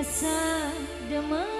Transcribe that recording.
rasa demam.